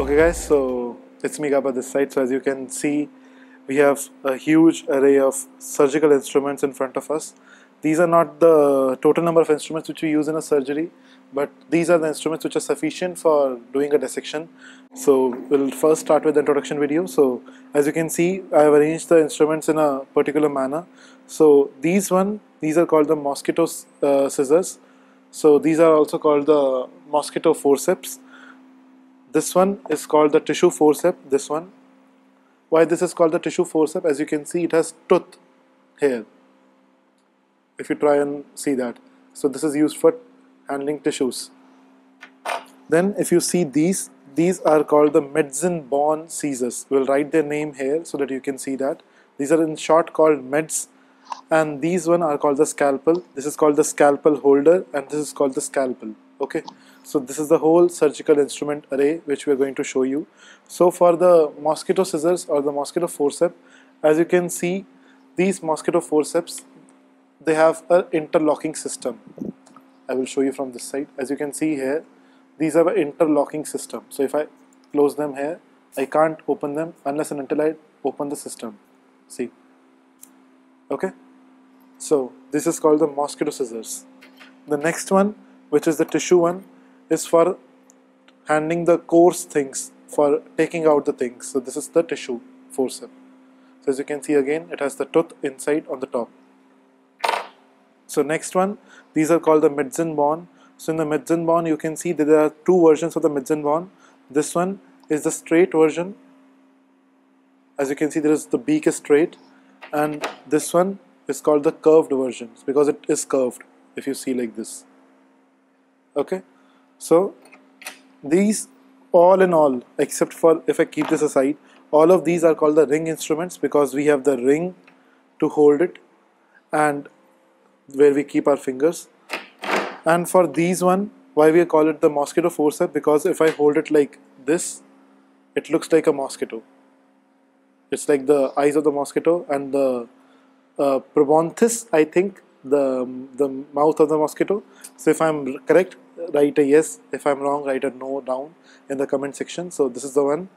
Okay guys, so it's me Gaba this side. So as you can see, we have a huge array of surgical instruments in front of us. These are not the total number of instruments which we use in a surgery, but these are the instruments which are sufficient for doing a dissection. So we'll first start with the introduction video. So as you can see, I have arranged the instruments in a particular manner. So these one, these are called the mosquito uh, scissors. So these are also called the mosquito forceps this one is called the tissue forceps this one. Why this is called the tissue forceps as you can see it has tooth here if you try and see that. So this is used for handling tissues. Then if you see these these are called the Metzenbaum scissors we'll write their name here so that you can see that. These are in short called Metz and these one are called the scalpel. This is called the scalpel holder and this is called the scalpel okay so this is the whole surgical instrument array which we are going to show you. So for the mosquito scissors or the mosquito forceps as you can see these mosquito forceps they have an interlocking system. I will show you from this side. As you can see here these are an interlocking system. So if I close them here I can't open them unless and until I open the system. See? Okay? So this is called the mosquito scissors. The next one which is the tissue one is for handling the coarse things for taking out the things. So this is the tissue forceps so as you can see again it has the tooth inside on the top. So next one these are called the Metzenbaum so in the Metzenbaum you can see that there are two versions of the Metzenbaum this one is the straight version. As you can see there is the beak is straight. And this one is called the curved version because it is curved if you see like this. Okay so these all in all except for if I keep this aside all of these are called the ring instruments because we have the ring to hold it and where we keep our fingers. And for these one why we call it the mosquito forceps because if I hold it like this it looks like a mosquito. It's like the eyes of the mosquito and the uh, I think the the mouth of the mosquito. So if I'm correct write a yes. If I'm wrong write a no down in the comment section. So this is the one.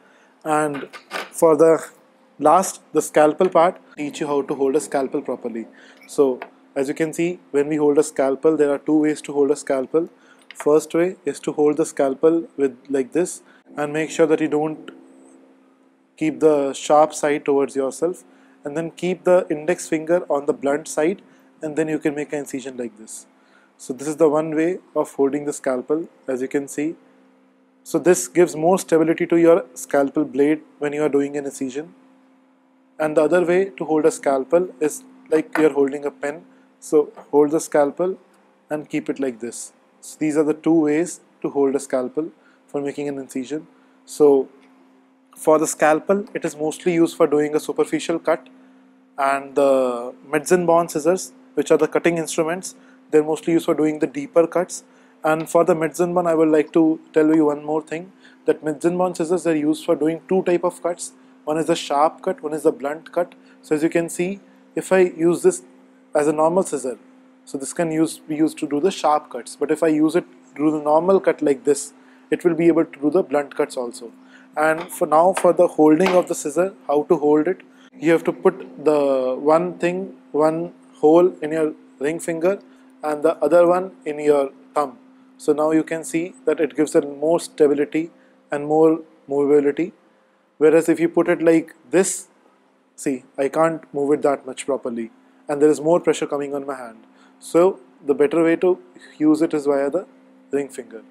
And for the last the scalpel part teach you how to hold a scalpel properly. So as you can see when we hold a scalpel there are two ways to hold a scalpel. First way is to hold the scalpel with like this and make sure that you don't keep the sharp side towards yourself. And then keep the index finger on the blunt side and then you can make an incision like this. So this is the one way of holding the scalpel as you can see. So this gives more stability to your scalpel blade when you are doing an incision. And the other way to hold a scalpel is like you are holding a pen. So hold the scalpel and keep it like this. So these are the two ways to hold a scalpel for making an incision. So for the scalpel it is mostly used for doing a superficial cut. And the Metzenbaum scissors which are the cutting instruments they're mostly used for doing the deeper cuts. And for the Metzenbaum I would like to tell you one more thing that Metzenbaum scissors are used for doing two type of cuts. One is the sharp cut one is the blunt cut. So as you can see if I use this as a normal scissor so this can use be used to do the sharp cuts. But if I use it do the normal cut like this it will be able to do the blunt cuts also. And for now for the holding of the scissor how to hold it you have to put the one thing one hole in your ring finger and the other one in your thumb. So now you can see that it gives it more stability and more movability. Whereas if you put it like this, see, I can't move it that much properly and there is more pressure coming on my hand. So the better way to use it is via the ring finger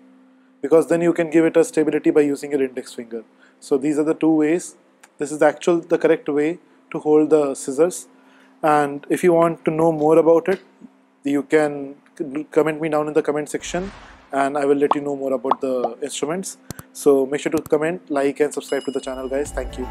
because then you can give it a stability by using your index finger. So these are the two ways. This is the actual the correct way to hold the scissors and if you want to know more about it you can comment me down in the comment section and I will let you know more about the instruments. So make sure to comment like and subscribe to the channel guys. Thank you